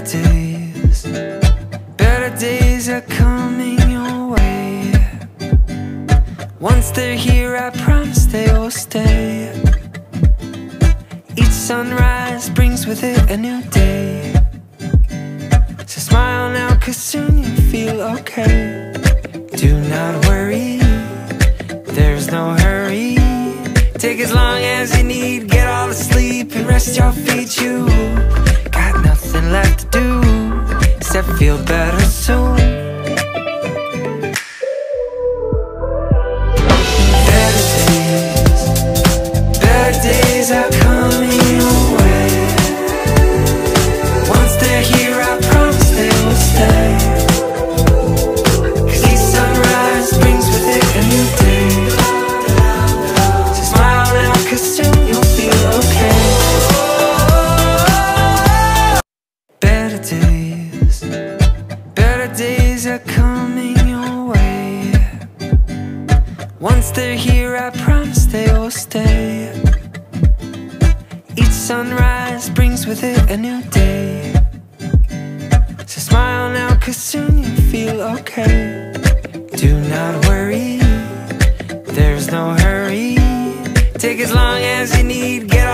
Better days, better days are coming your way. Once they're here, I promise they will stay. Each sunrise brings with it a new day. So smile now, cause soon you'll feel okay. Do not worry, there's no hurry. Take as long as you need, get all the sleep and rest your feet. You feel better soon. Are coming your way. Once they're here, I promise they will stay. Each sunrise brings with it a new day. So smile now, cause soon you'll feel okay. Do not worry, there's no hurry. Take as long as you need, get